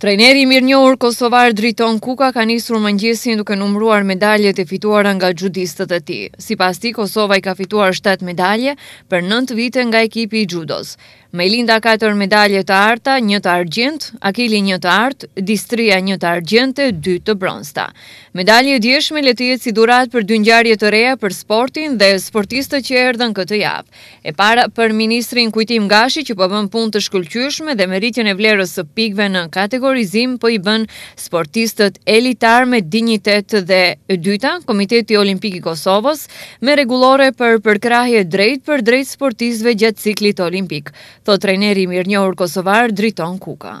Trajneri i mirënjohur kosovar Driton Kuka ka nisur mëngjesin duke numëruar medaljet e fituara nga xhudistët e tij. Sipas tij, Kosova i ka fituar 7 medalje për 9 vite nga ekipi i xhudos. Majlinda 4 medalje të arta, 1 të argjend, Akili 1 të artë, Distria 1 të argjendte, 2 të bronzta. Medalje e djeshme le të jetë si dhuratë për dy ngjarje të reja për sportin dhe sportistët që erdhën këtë javë. E para për ministrin Kujtim Gashi që po bën punë të shkëlqyeshme dhe me rritjen e vlerës së pikëve në kategorizim po i bën sportistët elitar me dinjitet dhe e dyta Komiteti Olimpik i Kosovës me rregullore për përkrahje drejtpërdrejt sportistëve gjatë ciklit olimpik, thotë trajneri i mirënjohur kosovar Driton Kuka.